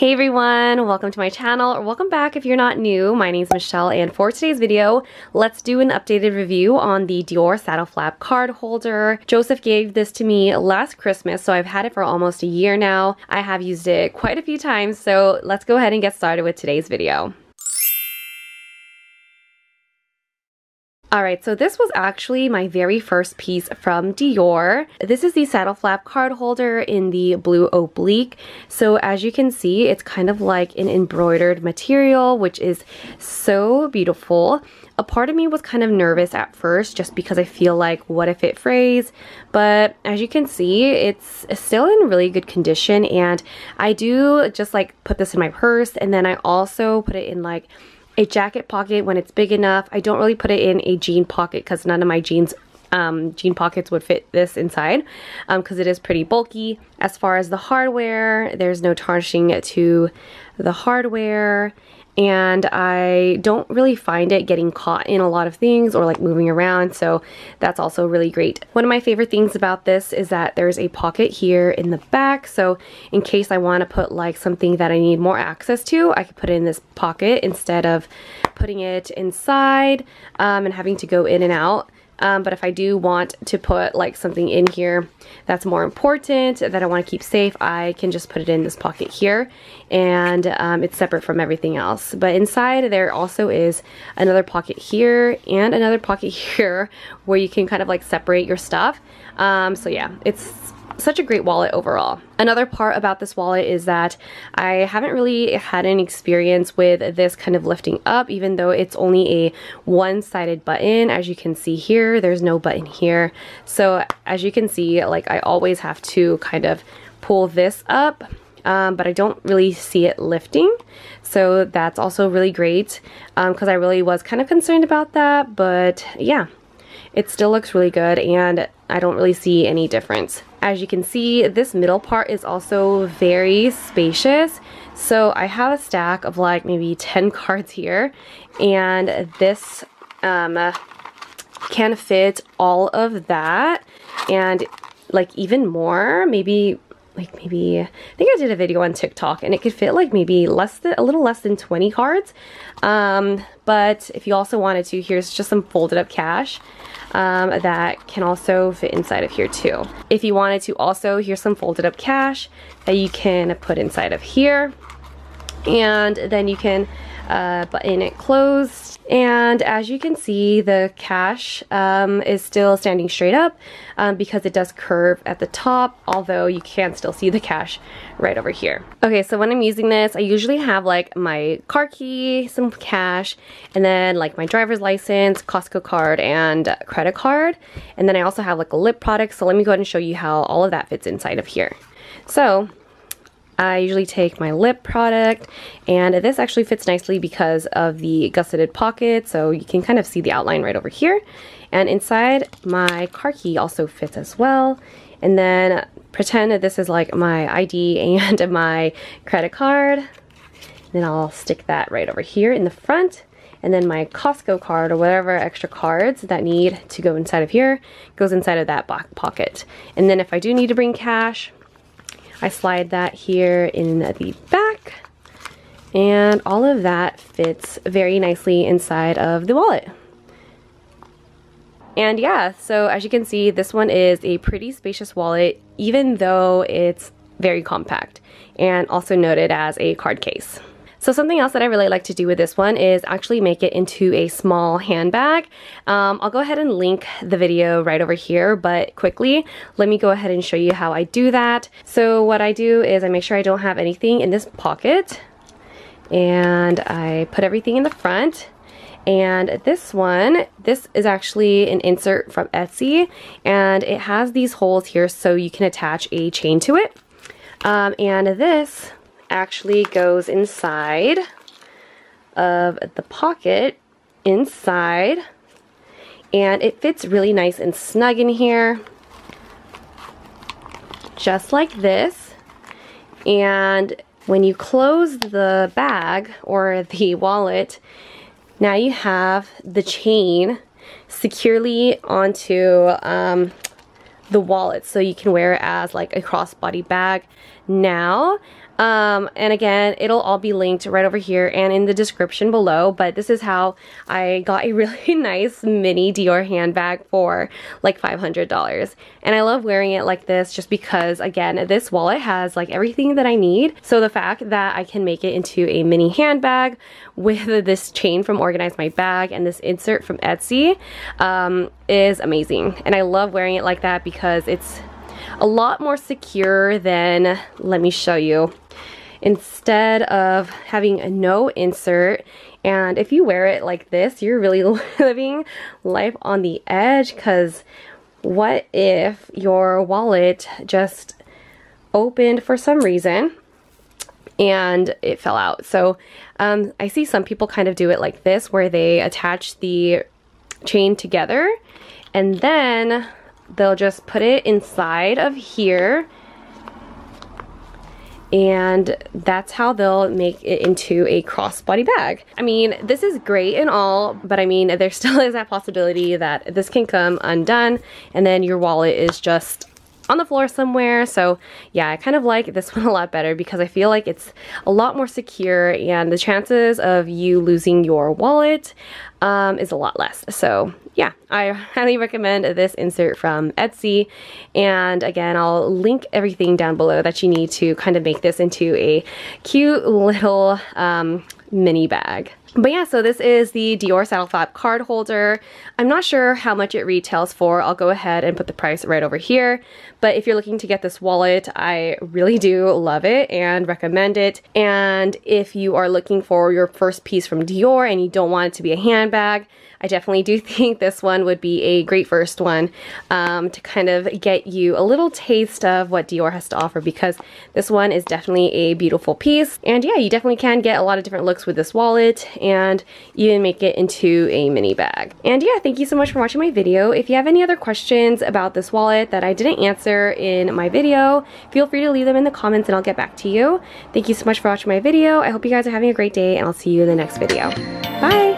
Hey everyone, welcome to my channel, or welcome back if you're not new. My name is Michelle, and for today's video, let's do an updated review on the Dior Saddle Flap card holder. Joseph gave this to me last Christmas, so I've had it for almost a year now. I have used it quite a few times, so let's go ahead and get started with today's video. Alright, so this was actually my very first piece from Dior. This is the saddle flap card holder in the blue oblique. So as you can see, it's kind of like an embroidered material, which is so beautiful. A part of me was kind of nervous at first just because I feel like what if it frays but as you can see it's still in really good condition and I do just like put this in my purse and then I also put it in like a jacket pocket when it's big enough. I don't really put it in a jean pocket because none of my jeans um, jean pockets would fit this inside because um, it is pretty bulky. As far as the hardware, there's no tarnishing to the hardware and I don't really find it getting caught in a lot of things or like moving around so that's also really great. One of my favorite things about this is that there's a pocket here in the back so in case I want to put like something that I need more access to I could put it in this pocket instead of putting it inside um, and having to go in and out. Um, but if I do want to put like something in here that's more important that I want to keep safe, I can just put it in this pocket here and um, it's separate from everything else. But inside there also is another pocket here and another pocket here where you can kind of like separate your stuff. Um, so yeah, it's such a great wallet overall. Another part about this wallet is that I haven't really had any experience with this kind of lifting up even though it's only a one-sided button. As you can see here, there's no button here. So as you can see, like I always have to kind of pull this up um, but I don't really see it lifting. So that's also really great because um, I really was kind of concerned about that. But yeah, it still looks really good and I don't really see any difference. As you can see, this middle part is also very spacious. So I have a stack of like maybe 10 cards here and this um, can fit all of that and like even more, maybe like maybe, I think I did a video on TikTok and it could fit like maybe less than, a little less than 20 cards. Um, but if you also wanted to, here's just some folded up cash um, that can also fit inside of here too. If you wanted to also, here's some folded up cash that you can put inside of here. And then you can uh, button it closed. And as you can see, the cash um, is still standing straight up um, because it does curve at the top, although you can still see the cash right over here. Okay, so when I'm using this, I usually have like my car key, some cash, and then like my driver's license, Costco card, and credit card. And then I also have like a lip product, so let me go ahead and show you how all of that fits inside of here. So I usually take my lip product and this actually fits nicely because of the gusseted pocket so you can kind of see the outline right over here. And inside my car key also fits as well. And then pretend that this is like my ID and my credit card. And then I'll stick that right over here in the front. And then my Costco card or whatever extra cards that need to go inside of here goes inside of that back pocket. And then if I do need to bring cash, I slide that here in the back and all of that fits very nicely inside of the wallet. And yeah, so as you can see, this one is a pretty spacious wallet, even though it's very compact and also noted as a card case. So something else that I really like to do with this one is actually make it into a small handbag. Um, I'll go ahead and link the video right over here, but quickly, let me go ahead and show you how I do that. So what I do is I make sure I don't have anything in this pocket and I put everything in the front. And this one, this is actually an insert from Etsy and it has these holes here so you can attach a chain to it. Um, and this actually goes inside of the pocket inside. And it fits really nice and snug in here. Just like this. And when you close the bag or the wallet now you have the chain securely onto um, the wallet. So you can wear it as like a crossbody bag now Um, and again, it'll all be linked right over here and in the description below. But this is how I got a really nice mini Dior handbag for like $500. And I love wearing it like this just because, again, this wallet has like everything that I need. So the fact that I can make it into a mini handbag with this chain from Organize My Bag and this insert from Etsy um, is amazing. And I love wearing it like that because it's a lot more secure than, let me show you, instead of having no insert. And if you wear it like this you're really living life on the edge because what if your wallet just opened for some reason and it fell out? So um, I see some people kind of do it like this where they attach the chain together and then they'll just put it inside of here and that's how they'll make it into a crossbody bag. I mean, this is great and all, but I mean, there still is that possibility that this can come undone and then your wallet is just on the floor somewhere. So yeah, I kind of like this one a lot better because I feel like it's a lot more secure and the chances of you losing your wallet um, is a lot less. So yeah, I highly recommend this insert from Etsy. And again, I'll link everything down below that you need to kind of make this into a cute little um, mini bag. But yeah, so this is the Dior Saddle Flap card holder. I'm not sure how much it retails for. I'll go ahead and put the price right over here. But if you're looking to get this wallet, I really do love it and recommend it. And if you are looking for your first piece from Dior and you don't want it to be a handbag, I definitely do think this one would be a great first one um, to kind of get you a little taste of what Dior has to offer because this one is definitely a beautiful piece. And yeah, you definitely can get a lot of different looks with this wallet and even make it into a mini bag. And yeah, thank you so much for watching my video. If you have any other questions about this wallet that I didn't answer in my video, feel free to leave them in the comments and I'll get back to you. Thank you so much for watching my video. I hope you guys are having a great day and I'll see you in the next video. Bye!